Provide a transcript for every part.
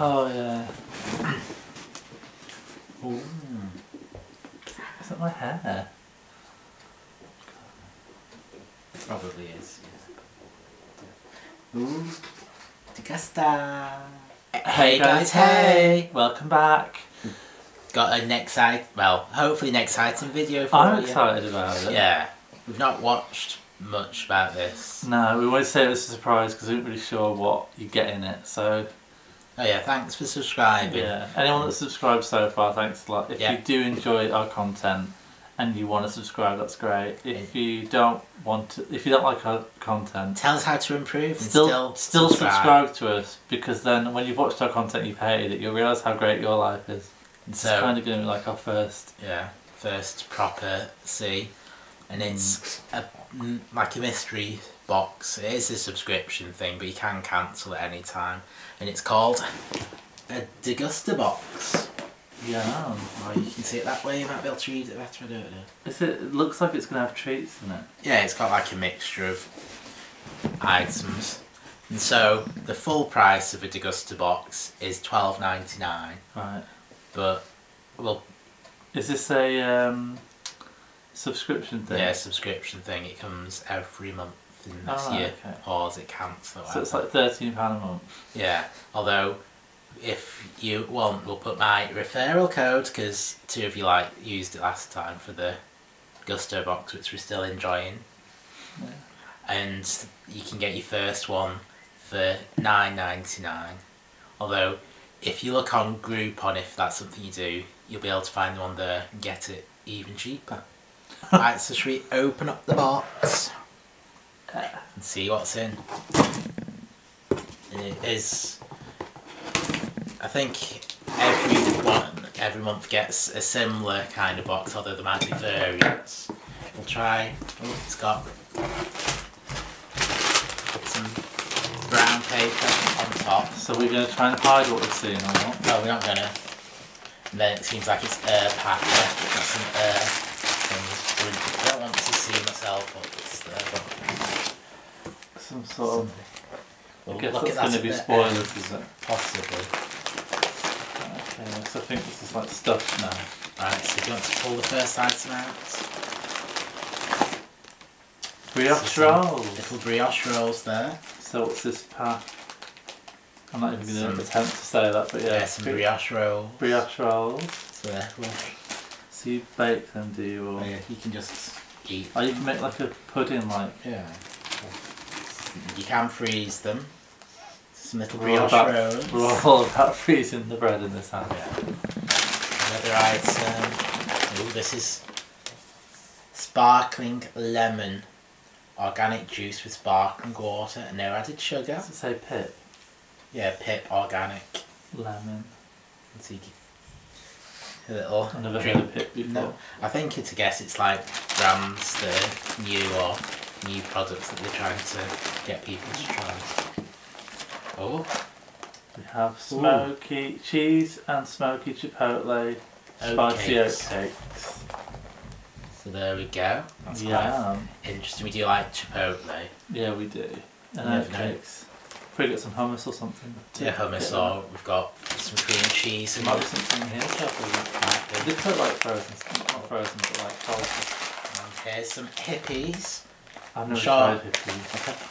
Oh yeah. Ooh. Is that my hair? Probably is. Yeah. Ooh. Degusta. Hey guys, hey! Welcome back. Got a next side. Well, hopefully next exciting video for I'm you. excited about it. Yeah. We've not watched much about this. No, we always say it was a surprise because we weren't really sure what you get in it. So Oh yeah, thanks for subscribing. yeah, anyone that's subscribed so far, thanks a lot. If Yeah. you do enjoy our content and you want to subscribe, that's great. If you don't want to, if you don't like our content, Tell us how to improve still still, still subscribe. to us because then when you've watched our content, you've hated it, you'll realise how great your life is. It's So- kind of going to be like our first. Yeah, first proper C, and it's a mm, like a mystery box. It is a subscription thing, but you can cancel at any time, and it's called a Degusta box. Yeah. Or you can see it that way. You might be able to read it better. I don't know. Is it, it looks like it's going to have treats in it. Yeah, it's got like a mixture of items. And so the full price of a Degusta box is twelve ninety nine, Right. but well, Is this a um, subscription thing? yeah, subscription thing. It comes every month in this Oh, year, okay. or is it cancel? So it's like thirteen pound a month. Yeah, although if you want, we'll put my referral code because two of you like used it last time for the Gousto box, which we're still enjoying, Yeah. and you can get your first one for nine ninety nine. Although, if you look on Groupon, if that's something you do, you'll be able to find the one there and get it even cheaper. right, so should we open up the box and see what's in? And it is. I think every one, every month gets a similar kind of box, although there might be variants. We'll try. Oh, it's got some brown paper on top. So we're going to try and hide what we're seeing or what? No, we're not gonna. And then it seems like it's air packed. Got some air things. I don't want to see myself, there. Some sort of. We'll I guess look that's at that going to be bit, spoilers, is it? uh, Possibly. Okay, so I think this is like stuff now. Right, so do you want to pull the first item out? Brioche So rolls. Little brioche rolls there. So what's this pack? I'm not even going to attempt to say that, but yeah. Yeah, some brioche rolls. brioche rolls. So there, well, So you bake them, do you? Or... oh, yeah, you can just eat. Oh, you can make like a pudding, like. Yeah. You can freeze them. Some little We're all brioche about, rolls. we're all about freezing the bread in this house. Yeah. Another item. This is sparkling lemon. Organic juice with sparkling water and no added sugar. Does it say pip? Yeah, pip organic. Lemon. Let's see. A little I've never drink. heard of pip before. No, I think it's a guess. It's like that are new or new products that they're trying to get people to try. Oh, We have smoky cheese and smoky chipotle spicy oat Oatcakes. cakes. so there we go. That's quite Yeah, interesting. We do like chipotle. yeah, we do. And Never oat know. cakes. Probably get some hummus or something. to Yeah, hummus get or we've got some cream cheese There and might be something here. Careful. They put like frozen, not frozen, but like cold. and here's some Hippeas. I've never Sure. tried.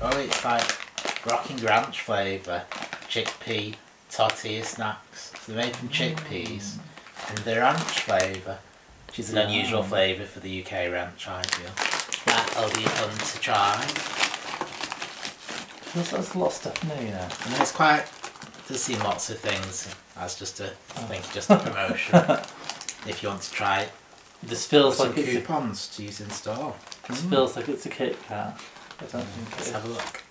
Oh, it's like Rocking Ranch flavour, chickpea tortilla snacks. So they're made from chickpeas and they're ranch flavour, which is an unusual flavour for the UK ranch, I feel. That'll be fun to try. Like there's a lot of stuff new, you know. And there's quite, there's seen lots of things as just a, I think, just a oh. promotion. if you want to try it. This feels Some like it's coupons to use in store. This mm. feels like it's a Kit Kat. I don't think Let's it have a look.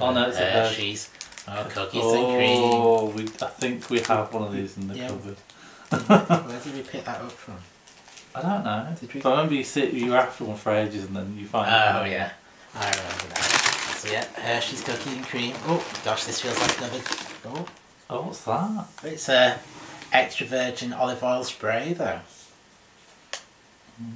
Oh no, it's a Hershey's. Hershey's. Oh, cookies and cream. Oh, we, I think we have one of these in the Yeah. cupboard. Where did we pick that up from? I don't know. Did we- But I remember you sit, you were after one for ages, and then you find. Oh yeah, I remember that. So yeah, Hershey's cookies and cream. Oh gosh, this feels like another. Oh, Oh, what's that? it's a extra virgin olive oil spray though.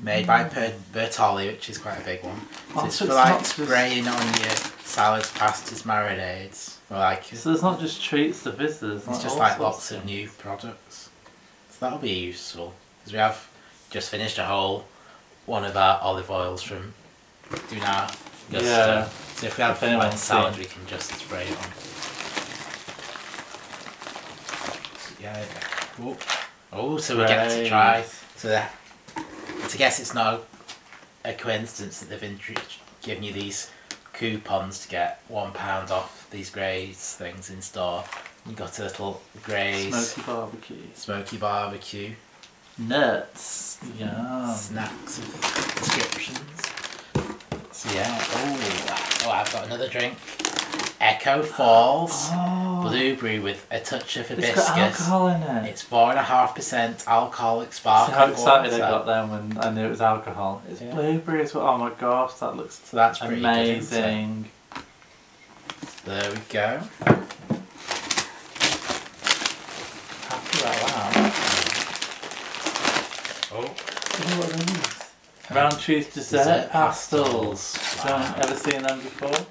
Made by per- Bertolli, which is quite a big one. So Oh, it's so for it's like not just- spraying on your salads, pastas, marinades. Or like So there's not just treats to visitors. it's just like lots of new products. So that'll be useful because we have just finished a whole one of our olive oils from doing our Gousto. Yeah. So if we have If anyone's like salad, we can just spray it on. Yeah. Oh, oh so we get to try. Great. So that, to guess it's not a coincidence that they've given you these coupons to get one pound off these Graze things in store. You got a little Graze Smoky barbecue. smoky barbecue Nuts. Yeah. snacks of descriptions. So yeah, oh, oh, I've got another drink. Echo Falls Oh. Oh. blueberry with a touch of It's hibiscus. got alcohol in it. It's four and a half percent alcoholic See sparkling how excited I got then when I knew it was alcohol. It's Yeah. blueberries. Oh my gosh, that looks So that's pretty good, isn't it? amazing. There we go. Happy about that. Oh, Oh, what are these? Rowntree's dessert, Dessert Pastilles. Pastilles. Don't Wow. ever seen them before?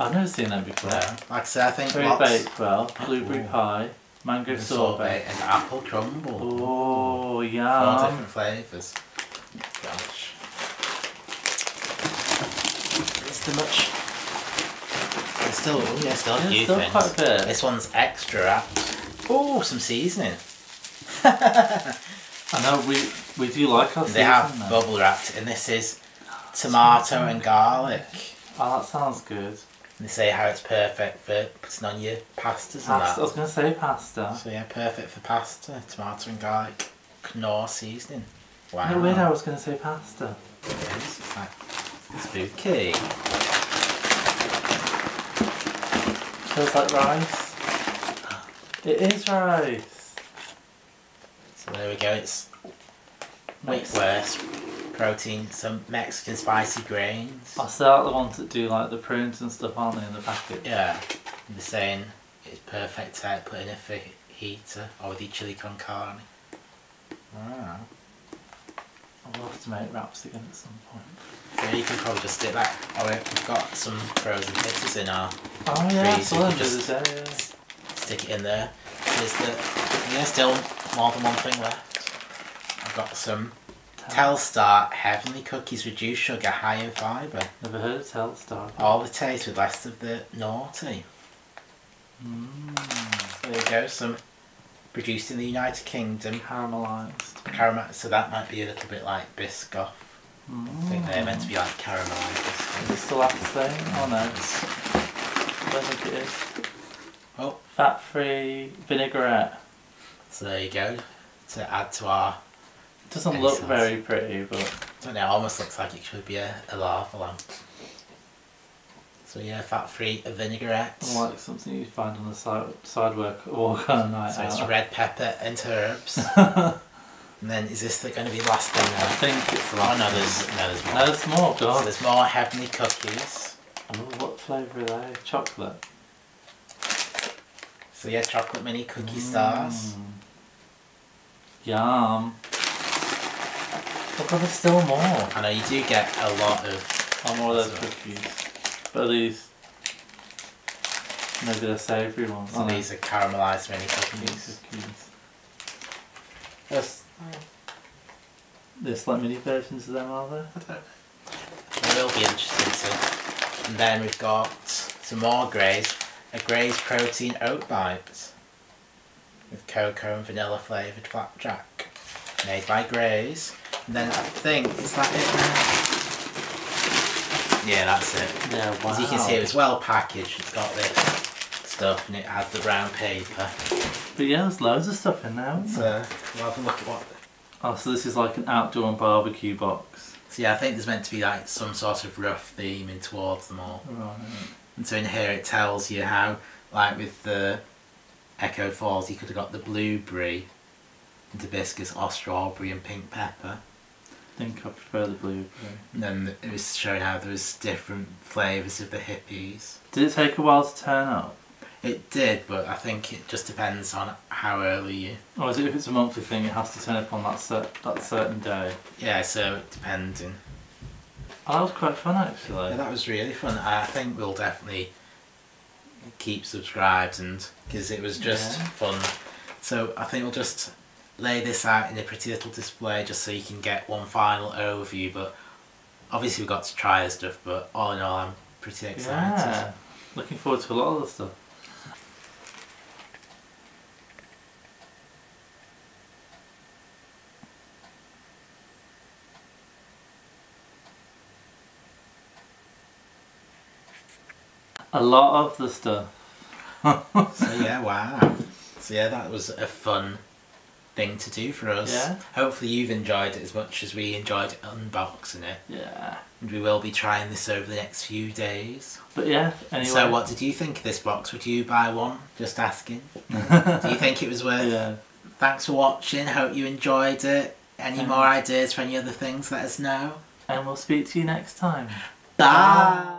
I've never seen them before. no. Like I said, I think Cherry lots bakewell, blueberry Ooh. pie, mango of sorbet. and apple crumble. Oh, Four yum. different flavours. Gosh. Is there much? There's still, oh yeah, still a few still things. quite a bit. This one's extra wrapped. Oh, some seasoning. I know we we do like our They have though. bubble wrapped, and this is tomato and garlic. Oh, that sounds good. And they say how it's perfect for putting on your pastas and Pasta. I was going to say pasta. So yeah, perfect for pasta, tomato and garlic, knorr seasoning. Wow. No, weird, I was going to say pasta. It is. It's like spooky. Feels like rice. It is rice. So there we go. It's Nice. worse protein, some Mexican spicy grains. I still like the ones that do like the prunes and stuff, aren't they, in the packet? Yeah, they're saying it's perfect to put in a fajita or with your chili con carne. Wow. I'll have to make wraps again at some point. Yeah, you can probably just stick that. Oh, we- we've got some frozen pizzas in our. Oh yeah, I Freeze, saw you them can the just- other day. Yeah. Stick it in there. There's the. Yeah, still more than one thing left. I've got some Telstar Heavenly Cookies reduced sugar, high in fibre. Never heard of Telstar. All the taste with less of the naughty. Mm. There you go, some produced in the United Kingdom. Caramelised. Caramel, so that might be a little bit like Biscoff. Mm. I think they're meant to be like caramelised Is it biscuits. still have the? Oh no. I don't think it is. Oh, Fat free vinaigrette. so there you go. To add to our, Doesn't Any look sauce. very pretty, but I know, it almost looks like it should be a, a lava lamp. So yeah, fat-free vinaigrette. like something you find on the side sidewalk walk on a night So it's red pepper and herbs. And then is this going to be the last thing now? think it's the Oh no, there's, no, there's more. No, there's more, So God. there's more heavenly cookies. Oh, what flavour are they? Chocolate. So yeah, chocolate mini cookie stars. Mm. Yum. God, there's still more. I know you do get a lot of. More of those So- cookies. But are these maybe they're savoury ones. So these are caramelised mini cookies. cookies. There's, there's like mini versions of them, are there? I don't know. It will be interesting to. And then we've got some more Graze. A Graze protein oat Bites. with cocoa and vanilla flavoured flapjack. Made by Graze. And then I think, is that it now? Yeah, that's it. Yeah, wow. As you can see, it was well packaged. It's got this stuff and it had the brown paper. But yeah, there's loads of stuff in there. isn't So there? we'll have a look at what. Oh, so this is like an outdoor and barbecue box. So yeah, I think there's meant to be like some sort of rough theming towards them all. Right. And so in here it tells you how, like with the Echo Falls, you could have got the blueberry, and hibiscus, or strawberry and pink pepper. I think I prefer the blueberry. And then it was showing how there was different flavours of the Hippeas. Did it take a while to turn up? It did, but I think it just depends on how early you. Or is it if it's a monthly thing, it has to turn up on that cer- that certain day? Yeah, so depending. Oh, that was quite fun actually. yeah, that was really fun. I think we'll definitely keep subscribed, and because it was just Yeah. fun. So I think we'll just lay this out in a pretty little display, just so you can get one final overview. But obviously we've got to try the stuff. But all in all, I'm pretty excited. Yeah. Looking forward to a lot of the stuff. A lot of the stuff. So yeah, wow. So yeah, that was a fun thing to do for us. Yeah. Hopefully you've enjoyed it as much as we enjoyed unboxing it. Yeah. And we will be trying this over the next few days. But yeah, anyway. So what did you think of this box? Would you buy one? Just asking. do you think it was worth Yeah. Thanks for watching, hope you enjoyed it. Any Um, more ideas for any other things, let us know. And we'll speak to you next time. Bye.